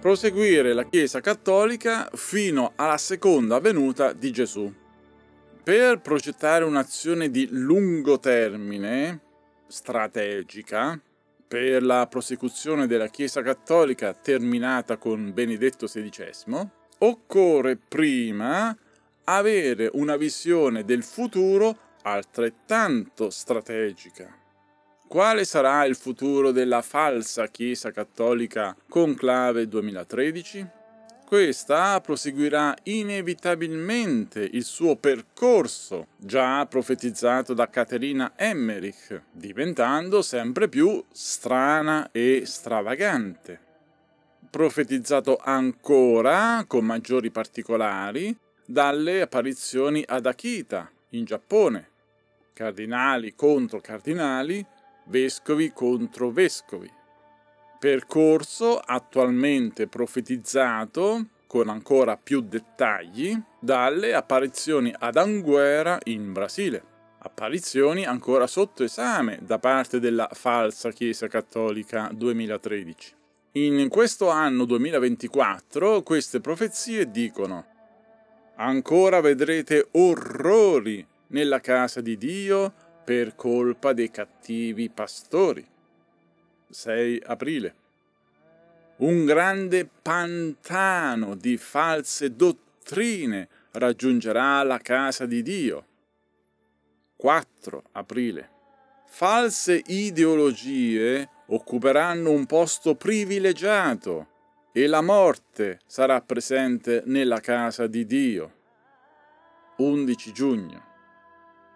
proseguire la Chiesa cattolica fino alla seconda venuta di Gesù. Per progettare un'azione di lungo termine, strategica, per la prosecuzione della Chiesa cattolica terminata con Benedetto XVI, occorre prima avere una visione del futuro altrettanto strategica. Quale sarà il futuro della falsa Chiesa cattolica conclave 2013? Questa proseguirà inevitabilmente il suo percorso, già profetizzato da Caterina Emmerich, diventando sempre più strana e stravagante. Profetizzato ancora, con maggiori particolari, dalle apparizioni ad Akita, in Giappone, cardinali contro cardinali, vescovi contro vescovi. Percorso attualmente profetizzato con ancora più dettagli dalle apparizioni ad Anguera in Brasile. Apparizioni ancora sotto esame da parte della falsa Chiesa Cattolica 2013. In questo anno 2024 queste profezie dicono Ancora vedrete orrori nella casa di Dio per colpa dei cattivi pastori. 6 aprile. Un grande pantano di false dottrine raggiungerà la casa di Dio. 4 aprile. False ideologie occuperanno un posto privilegiato e la morte sarà presente nella casa di Dio. 11 giugno.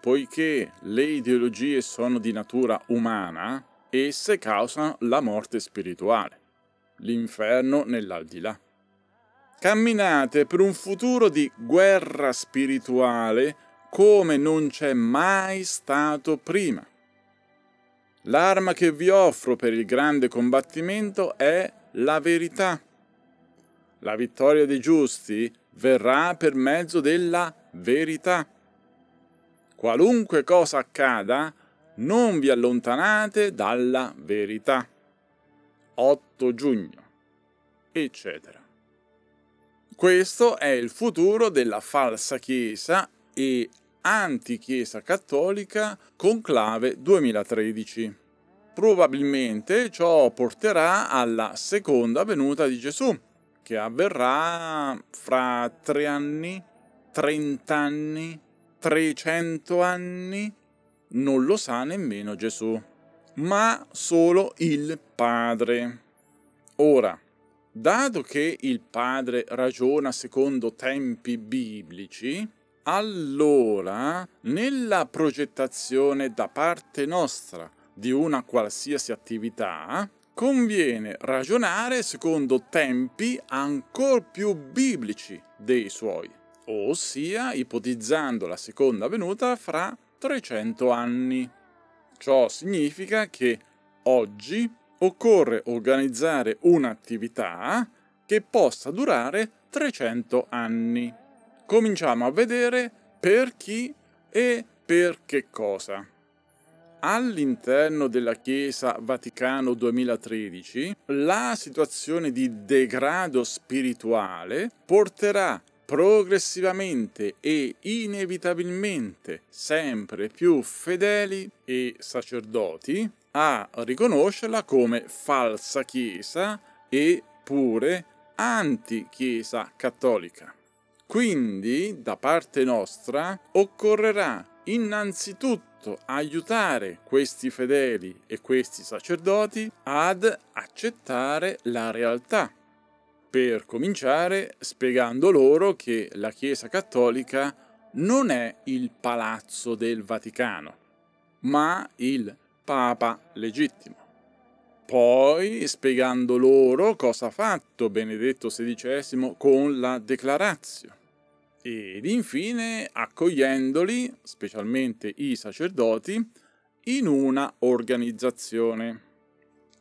Poiché le ideologie sono di natura umana, esse causano la morte spirituale, l'inferno nell'aldilà. Camminate per un futuro di guerra spirituale come non c'è mai stato prima. L'arma che vi offro per il grande combattimento è la verità. La vittoria dei giusti verrà per mezzo della verità. Qualunque cosa accada, non vi allontanate dalla verità. 8 giugno, eccetera. Questo è il futuro della falsa Chiesa e antichiesa cattolica conclave 2013. Probabilmente ciò porterà alla seconda venuta di Gesù, che avverrà fra tre anni, trent'anni, trecento anni non lo sa nemmeno Gesù, ma solo il Padre. Ora, dato che il Padre ragiona secondo tempi biblici, allora nella progettazione da parte nostra di una qualsiasi attività, conviene ragionare secondo tempi ancora più biblici dei suoi, ossia ipotizzando la seconda venuta fra 300 anni. Ciò significa che oggi occorre organizzare un'attività che possa durare 300 anni. Cominciamo a vedere per chi e per che cosa. All'interno della Chiesa Vaticano 2013 la situazione di degrado spirituale porterà progressivamente e inevitabilmente sempre più fedeli e sacerdoti a riconoscerla come falsa Chiesa e pure anti-Chiesa cattolica. Quindi, da parte nostra, occorrerà innanzitutto aiutare questi fedeli e questi sacerdoti ad accettare la realtà per cominciare spiegando loro che la Chiesa Cattolica non è il palazzo del Vaticano, ma il Papa legittimo. Poi spiegando loro cosa ha fatto Benedetto XVI con la Declarazio. Ed infine accogliendoli, specialmente i sacerdoti, in una organizzazione.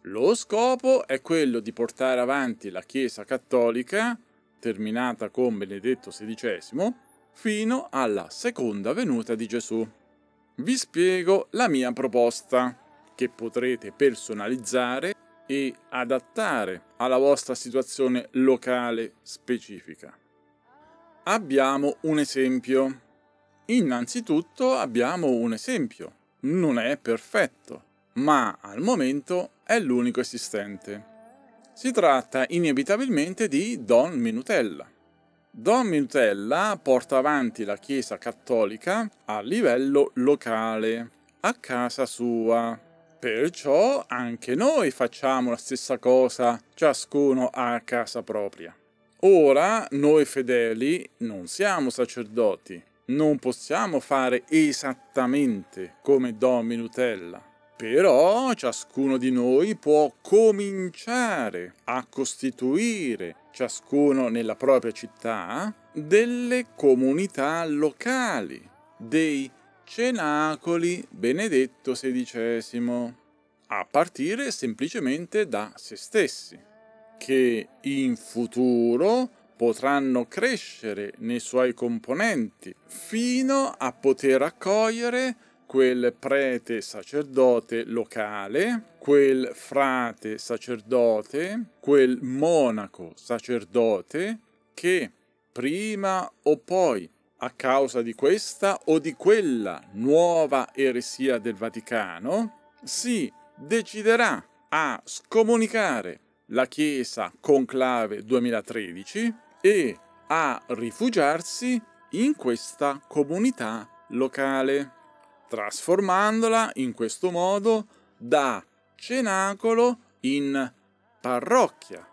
Lo scopo è quello di portare avanti la Chiesa cattolica, terminata con Benedetto XVI, fino alla seconda venuta di Gesù. Vi spiego la mia proposta, che potrete personalizzare e adattare alla vostra situazione locale specifica. Abbiamo un esempio. Innanzitutto abbiamo un esempio. Non è perfetto, ma al momento è l'unico esistente. Si tratta inevitabilmente di Don Minutella. Don Minutella porta avanti la Chiesa cattolica a livello locale, a casa sua. Perciò anche noi facciamo la stessa cosa, ciascuno a casa propria. Ora noi fedeli non siamo sacerdoti, non possiamo fare esattamente come Don Minutella però ciascuno di noi può cominciare a costituire, ciascuno nella propria città, delle comunità locali, dei cenacoli Benedetto XVI, a partire semplicemente da se stessi, che in futuro potranno crescere nei suoi componenti fino a poter accogliere quel prete sacerdote locale, quel frate sacerdote, quel monaco sacerdote che prima o poi, a causa di questa o di quella nuova eresia del Vaticano, si deciderà a scomunicare la Chiesa Conclave 2013 e a rifugiarsi in questa comunità locale trasformandola in questo modo da cenacolo in parrocchia.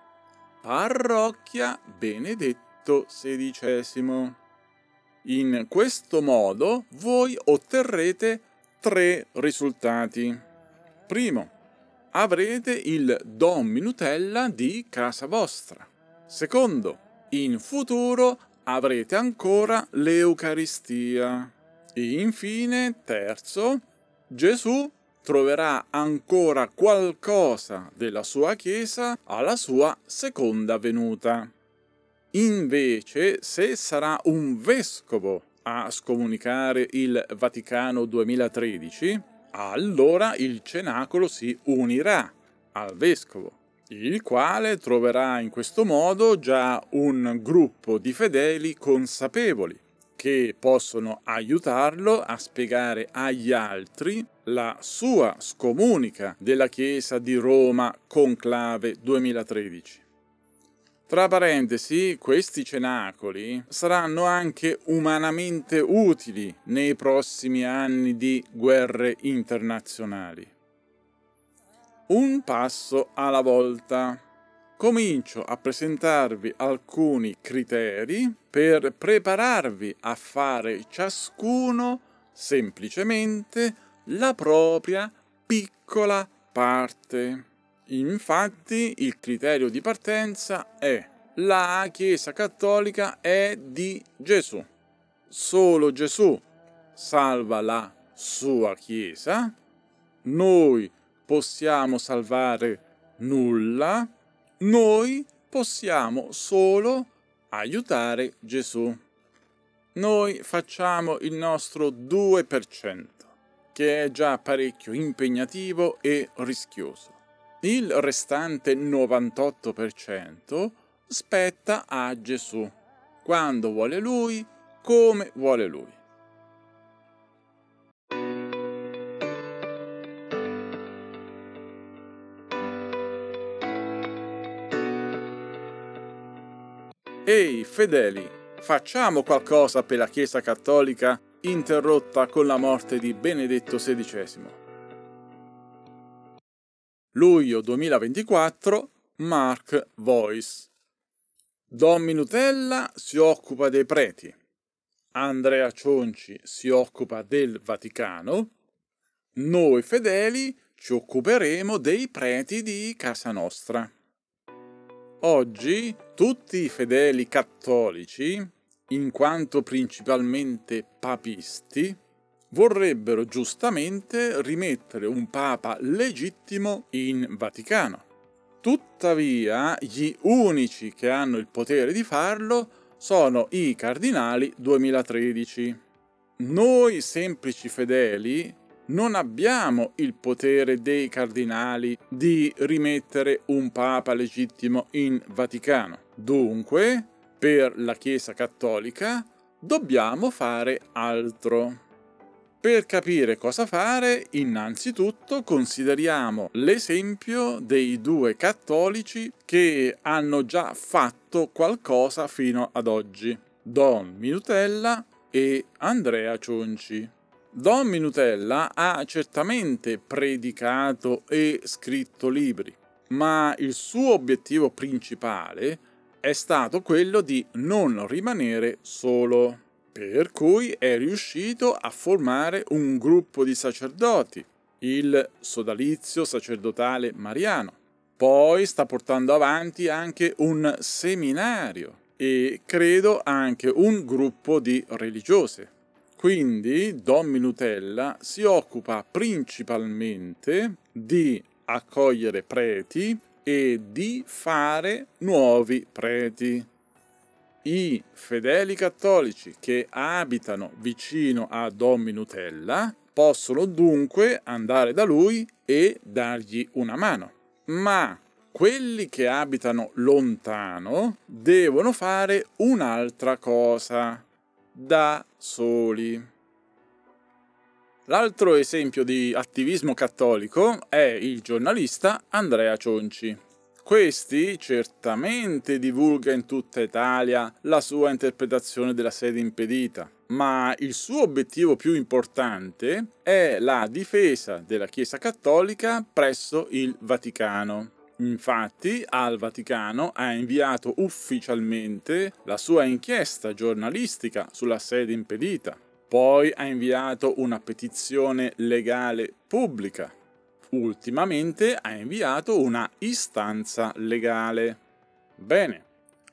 Parrocchia Benedetto XVI. In questo modo voi otterrete tre risultati. Primo, avrete il Don Minutella di casa vostra. Secondo, in futuro avrete ancora l'Eucaristia. E infine, terzo, Gesù troverà ancora qualcosa della sua Chiesa alla sua seconda venuta. Invece, se sarà un vescovo a scomunicare il Vaticano 2013, allora il cenacolo si unirà al vescovo, il quale troverà in questo modo già un gruppo di fedeli consapevoli che possono aiutarlo a spiegare agli altri la sua scomunica della Chiesa di Roma Conclave 2013. Tra parentesi, questi cenacoli saranno anche umanamente utili nei prossimi anni di guerre internazionali. Un passo alla volta comincio a presentarvi alcuni criteri per prepararvi a fare ciascuno semplicemente la propria piccola parte. Infatti il criterio di partenza è la Chiesa Cattolica è di Gesù. Solo Gesù salva la sua Chiesa. Noi possiamo salvare nulla noi possiamo solo aiutare Gesù. Noi facciamo il nostro 2%, che è già parecchio impegnativo e rischioso. Il restante 98% spetta a Gesù, quando vuole Lui, come vuole Lui. Ehi, fedeli, facciamo qualcosa per la Chiesa Cattolica interrotta con la morte di Benedetto XVI. Luglio 2024, Mark Voice. Don Minutella si occupa dei preti. Andrea Cionci si occupa del Vaticano. Noi fedeli ci occuperemo dei preti di casa nostra. Oggi tutti i fedeli cattolici, in quanto principalmente papisti, vorrebbero giustamente rimettere un papa legittimo in Vaticano. Tuttavia, gli unici che hanno il potere di farlo sono i cardinali 2013. Noi semplici fedeli non abbiamo il potere dei cardinali di rimettere un papa legittimo in Vaticano. Dunque, per la Chiesa cattolica, dobbiamo fare altro. Per capire cosa fare, innanzitutto consideriamo l'esempio dei due cattolici che hanno già fatto qualcosa fino ad oggi, Don Minutella e Andrea Cionci. Don Minutella ha certamente predicato e scritto libri, ma il suo obiettivo principale è stato quello di non rimanere solo, per cui è riuscito a formare un gruppo di sacerdoti, il sodalizio sacerdotale mariano. Poi sta portando avanti anche un seminario e credo anche un gruppo di religiose. Quindi Don Minutella si occupa principalmente di accogliere preti e di fare nuovi preti. I fedeli cattolici che abitano vicino a Don Minutella possono dunque andare da lui e dargli una mano. Ma quelli che abitano lontano devono fare un'altra cosa da soli. L'altro esempio di attivismo cattolico è il giornalista Andrea Cionci. Questi certamente divulga in tutta Italia la sua interpretazione della sede impedita, ma il suo obiettivo più importante è la difesa della Chiesa cattolica presso il Vaticano. Infatti al Vaticano ha inviato ufficialmente la sua inchiesta giornalistica sulla sede impedita. Poi ha inviato una petizione legale pubblica. Ultimamente ha inviato una istanza legale. Bene,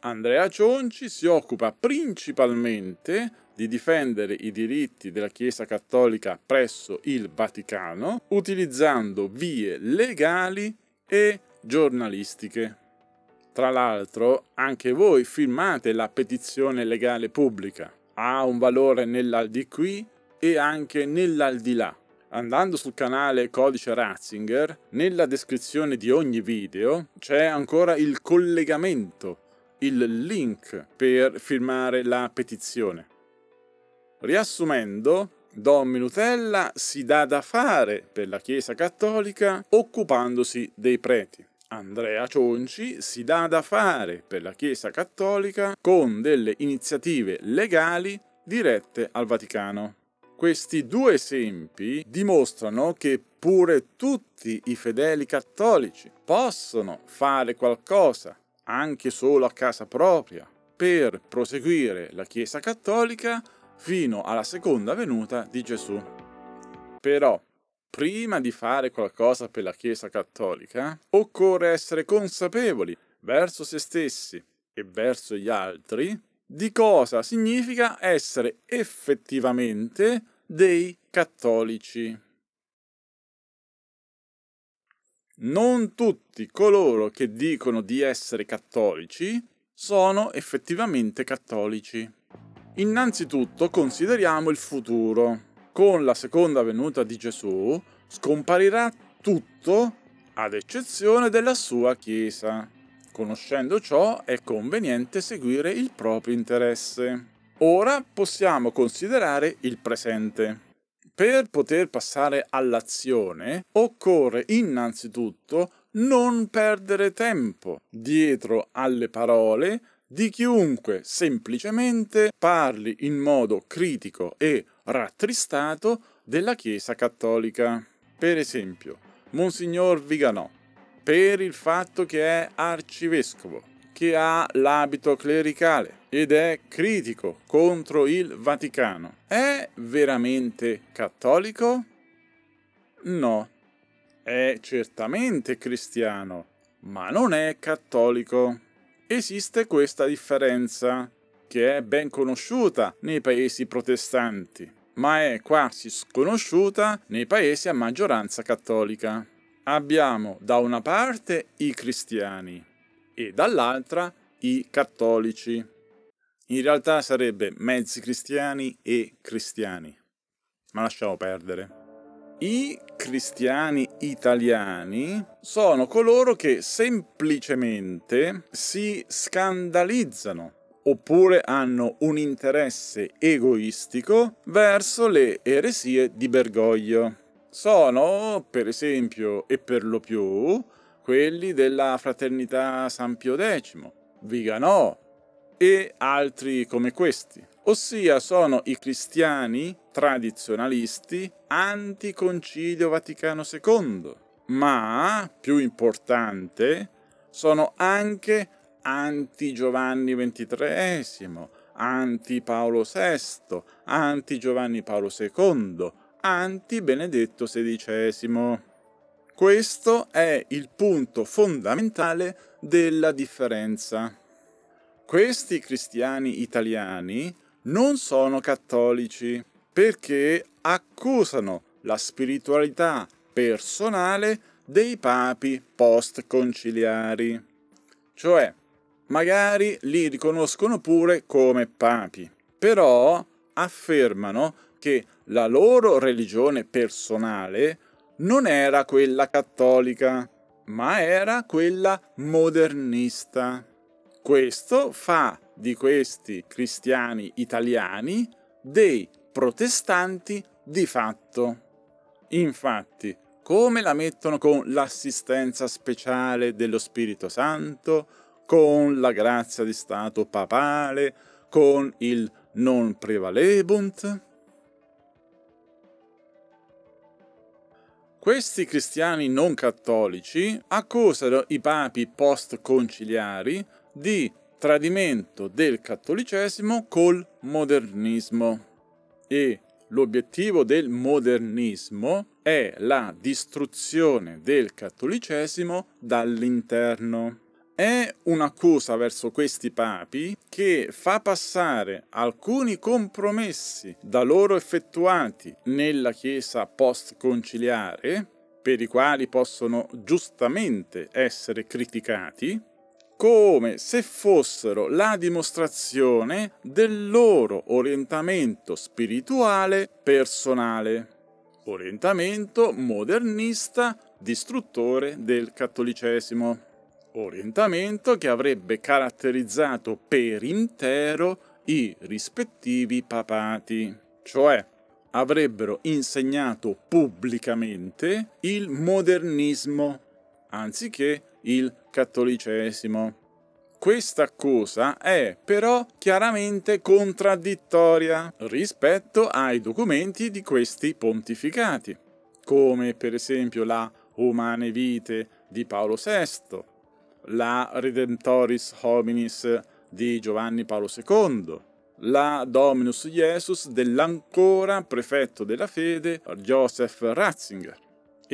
Andrea Cionci si occupa principalmente di difendere i diritti della Chiesa Cattolica presso il Vaticano utilizzando vie legali e giornalistiche. Tra l'altro, anche voi firmate la petizione legale pubblica. Ha un valore nell'aldilà e anche nell'aldilà. Andando sul canale Codice Ratzinger, nella descrizione di ogni video c'è ancora il collegamento, il link per firmare la petizione. Riassumendo, Don Minutella si dà da fare per la Chiesa Cattolica occupandosi dei preti. Andrea Cionci si dà da fare per la Chiesa Cattolica con delle iniziative legali dirette al Vaticano. Questi due esempi dimostrano che pure tutti i fedeli cattolici possono fare qualcosa, anche solo a casa propria, per proseguire la Chiesa cattolica fino alla seconda venuta di Gesù. Però prima di fare qualcosa per la Chiesa cattolica, occorre essere consapevoli verso se stessi e verso gli altri di cosa significa essere effettivamente dei cattolici. Non tutti coloro che dicono di essere cattolici sono effettivamente cattolici. Innanzitutto consideriamo il futuro con la seconda venuta di Gesù scomparirà tutto ad eccezione della sua Chiesa. Conoscendo ciò è conveniente seguire il proprio interesse. Ora possiamo considerare il presente. Per poter passare all'azione occorre innanzitutto non perdere tempo dietro alle parole di chiunque semplicemente parli in modo critico e rattristato della Chiesa cattolica. Per esempio, Monsignor Viganò, per il fatto che è arcivescovo, che ha l'abito clericale ed è critico contro il Vaticano, è veramente cattolico? No, è certamente cristiano, ma non è cattolico. Esiste questa differenza che è ben conosciuta nei paesi protestanti, ma è quasi sconosciuta nei paesi a maggioranza cattolica. Abbiamo da una parte i cristiani e dall'altra i cattolici. In realtà sarebbe mezzi cristiani e cristiani, ma lasciamo perdere. I cristiani italiani sono coloro che semplicemente si scandalizzano oppure hanno un interesse egoistico verso le eresie di Bergoglio. Sono, per esempio, e per lo più, quelli della Fraternità San Pio X, Viganò e altri come questi, ossia sono i cristiani tradizionalisti anti-concilio Vaticano II, ma, più importante, sono anche anti Giovanni XXIII, anti Paolo VI, anti Giovanni Paolo II, anti Benedetto XVI. Questo è il punto fondamentale della differenza. Questi cristiani italiani non sono cattolici perché accusano la spiritualità personale dei papi post-conciliari. Cioè, magari li riconoscono pure come papi, però affermano che la loro religione personale non era quella cattolica, ma era quella modernista. Questo fa di questi cristiani italiani dei protestanti di fatto. Infatti, come la mettono con l'assistenza speciale dello Spirito Santo, con la grazia di Stato papale, con il non prevalebunt? Questi cristiani non cattolici accusano i papi post-conciliari di tradimento del cattolicesimo col modernismo e l'obiettivo del modernismo è la distruzione del cattolicesimo dall'interno. È un'accusa verso questi papi che fa passare alcuni compromessi da loro effettuati nella Chiesa post-conciliare, per i quali possono giustamente essere criticati, come se fossero la dimostrazione del loro orientamento spirituale personale, orientamento modernista distruttore del cattolicesimo. Orientamento che avrebbe caratterizzato per intero i rispettivi papati, cioè avrebbero insegnato pubblicamente il modernismo anziché il cattolicesimo. Questa accusa è però chiaramente contraddittoria rispetto ai documenti di questi pontificati, come per esempio la Umane Vite di Paolo VI, la Redemptoris Hominis di Giovanni Paolo II, la Dominus Jesus dell'ancora prefetto della fede Joseph Ratzinger.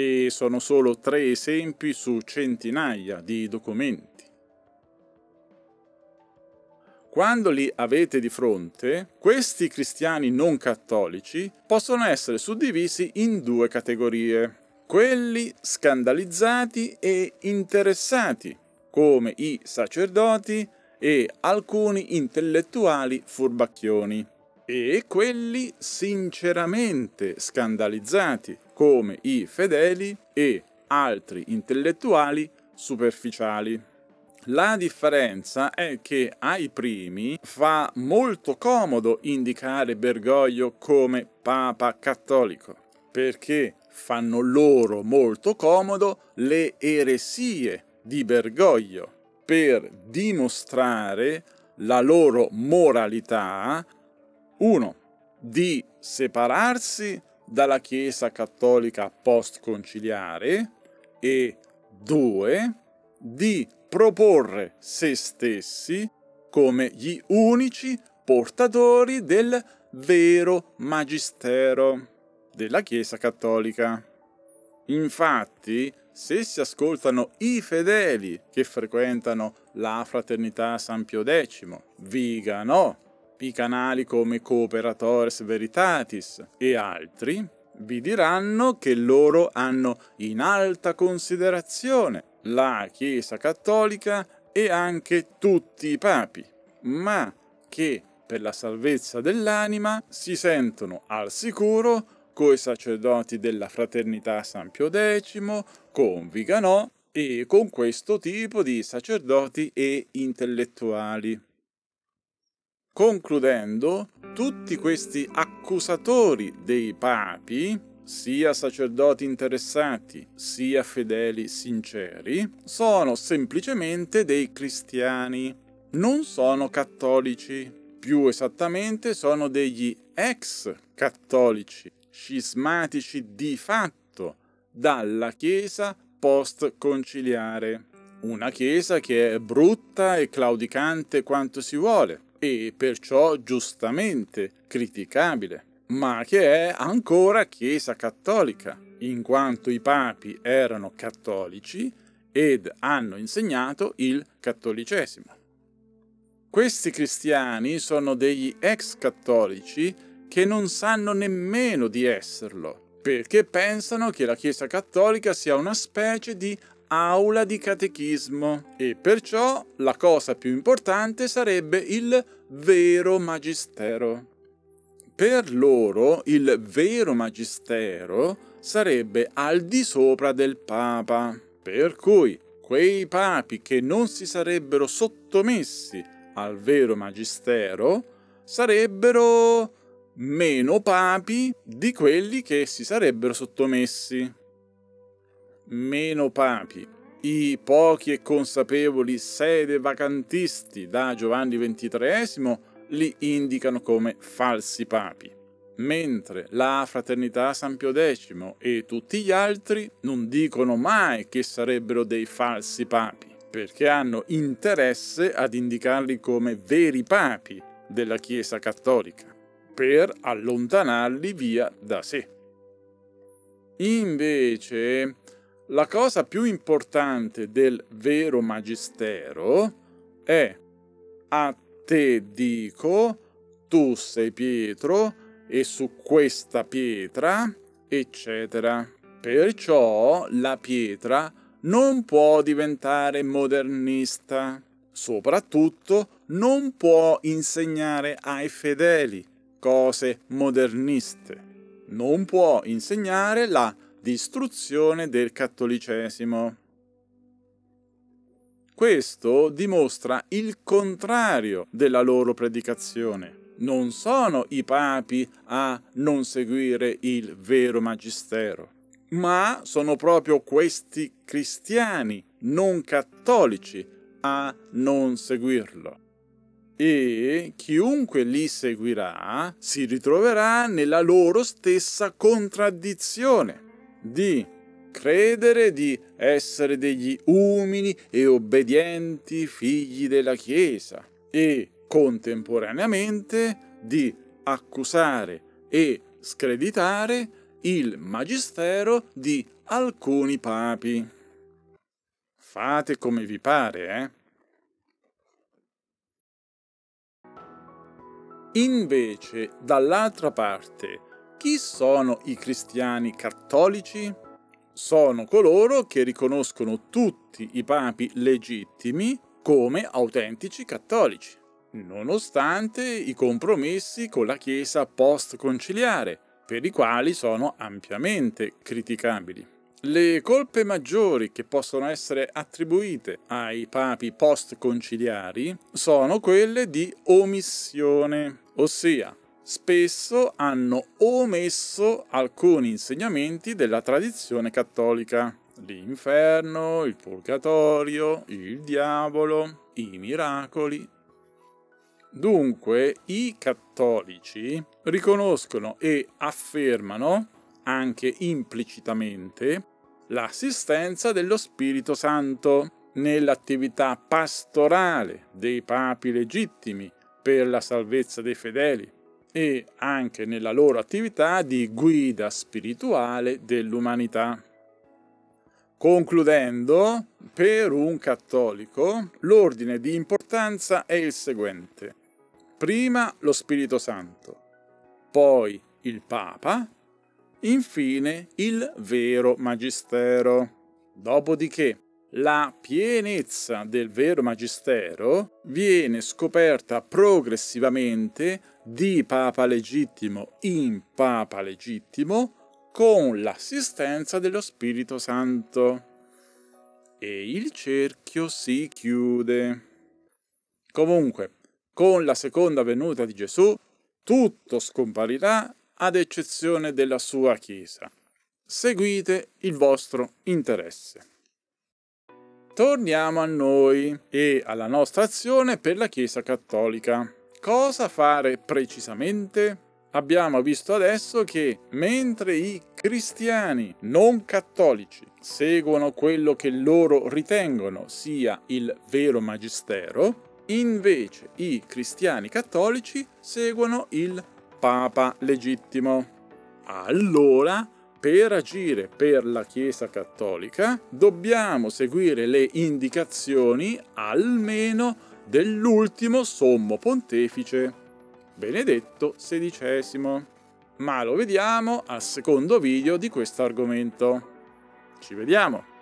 E sono solo tre esempi su centinaia di documenti. Quando li avete di fronte, questi cristiani non cattolici possono essere suddivisi in due categorie. Quelli scandalizzati e interessati come i sacerdoti e alcuni intellettuali furbacchioni, e quelli sinceramente scandalizzati, come i fedeli e altri intellettuali superficiali. La differenza è che ai primi fa molto comodo indicare Bergoglio come Papa cattolico, perché fanno loro molto comodo le eresie di Bergoglio per dimostrare la loro moralità, uno, di separarsi dalla Chiesa cattolica post-conciliare e due, di proporre se stessi come gli unici portatori del vero magistero della Chiesa cattolica. Infatti, se si ascoltano i fedeli che frequentano la fraternità San Pio X, Vigano, i canali come Cooperatores Veritatis e altri, vi diranno che loro hanno in alta considerazione la Chiesa cattolica e anche tutti i papi, ma che per la salvezza dell'anima si sentono al sicuro coi sacerdoti della fraternità San Pio X, con Viganò e con questo tipo di sacerdoti e intellettuali. Concludendo, tutti questi accusatori dei papi, sia sacerdoti interessati, sia fedeli sinceri, sono semplicemente dei cristiani, non sono cattolici. Più esattamente sono degli ex cattolici, scismatici di fatto dalla Chiesa post-conciliare. Una Chiesa che è brutta e claudicante quanto si vuole, e perciò giustamente criticabile, ma che è ancora Chiesa cattolica, in quanto i papi erano cattolici ed hanno insegnato il cattolicesimo. Questi cristiani sono degli ex cattolici che non sanno nemmeno di esserlo, perché pensano che la Chiesa cattolica sia una specie di aula di catechismo e perciò la cosa più importante sarebbe il vero magistero. Per loro il vero magistero sarebbe al di sopra del Papa, per cui quei papi che non si sarebbero sottomessi al vero magistero sarebbero meno papi di quelli che si sarebbero sottomessi meno papi. I pochi e consapevoli sede vacantisti da Giovanni XXIII li indicano come falsi papi, mentre la Fraternità San Pio X e tutti gli altri non dicono mai che sarebbero dei falsi papi, perché hanno interesse ad indicarli come veri papi della Chiesa cattolica, per allontanarli via da sé. Invece, la cosa più importante del vero magistero è a te dico, tu sei Pietro e su questa pietra, eccetera. Perciò la pietra non può diventare modernista, soprattutto non può insegnare ai fedeli cose moderniste, non può insegnare la distruzione del cattolicesimo. Questo dimostra il contrario della loro predicazione. Non sono i papi a non seguire il vero magistero, ma sono proprio questi cristiani non cattolici a non seguirlo. E chiunque li seguirà si ritroverà nella loro stessa contraddizione di credere di essere degli umili e obbedienti figli della Chiesa e contemporaneamente di accusare e screditare il magistero di alcuni papi. Fate come vi pare, eh? Invece, dall'altra parte, chi sono i cristiani cattolici? Sono coloro che riconoscono tutti i papi legittimi come autentici cattolici, nonostante i compromessi con la Chiesa post-conciliare, per i quali sono ampiamente criticabili. Le colpe maggiori che possono essere attribuite ai papi post-conciliari sono quelle di omissione, ossia spesso hanno omesso alcuni insegnamenti della tradizione cattolica. L'inferno, il purgatorio, il diavolo, i miracoli. Dunque i cattolici riconoscono e affermano, anche implicitamente, l'assistenza dello Spirito Santo nell'attività pastorale dei papi legittimi per la salvezza dei fedeli e anche nella loro attività di guida spirituale dell'umanità. Concludendo, per un cattolico l'ordine di importanza è il seguente. Prima lo Spirito Santo, poi il Papa, infine il vero Magistero. Dopodiché la pienezza del vero magistero viene scoperta progressivamente di Papa legittimo in Papa legittimo con l'assistenza dello Spirito Santo. E il cerchio si chiude. Comunque, con la seconda venuta di Gesù, tutto scomparirà ad eccezione della sua Chiesa. Seguite il vostro interesse. Torniamo a noi e alla nostra azione per la Chiesa Cattolica. Cosa fare precisamente? Abbiamo visto adesso che mentre i cristiani non cattolici seguono quello che loro ritengono sia il vero magistero, invece i cristiani cattolici seguono il Papa legittimo. Allora per agire per la Chiesa Cattolica dobbiamo seguire le indicazioni almeno dell'ultimo sommo pontefice, Benedetto XVI. Ma lo vediamo al secondo video di questo argomento. Ci vediamo!